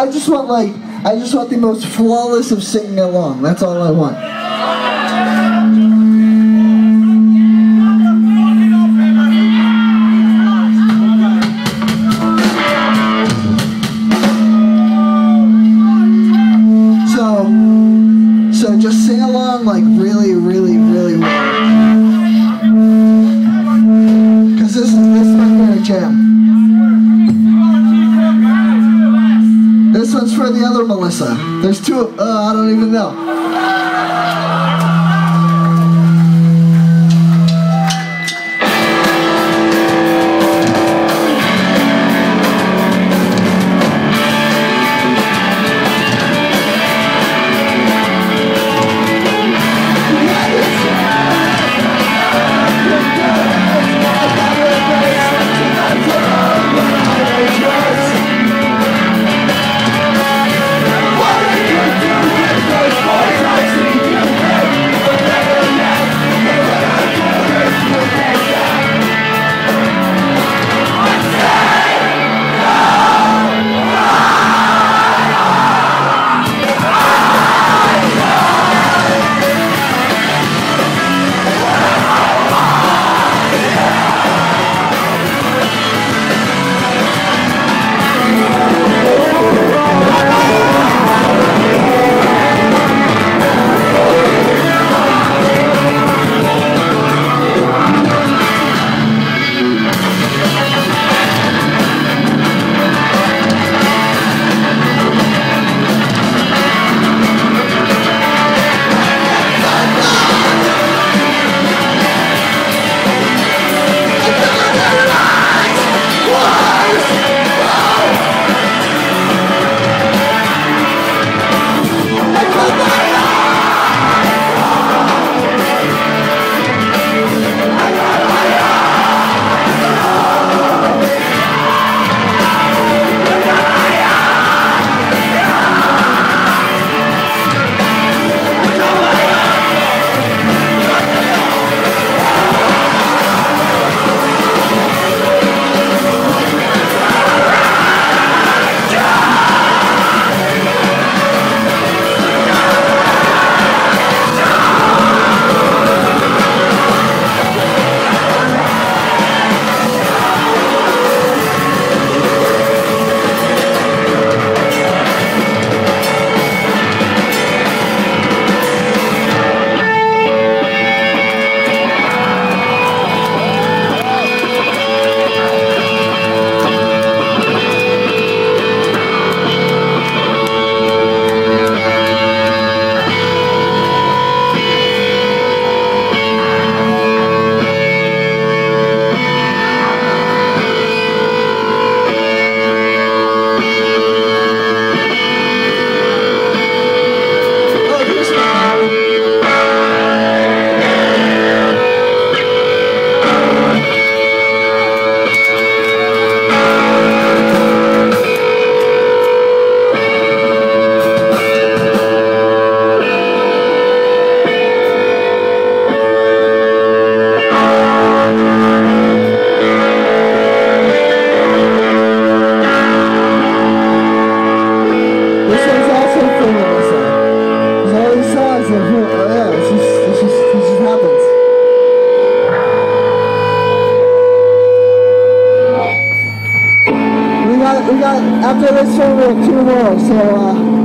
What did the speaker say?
I just want like I just want the most flawless of singing along. That's all I want. For the other Melissa. There's two. Uh, I don't even know. After this one we have two more, so uh,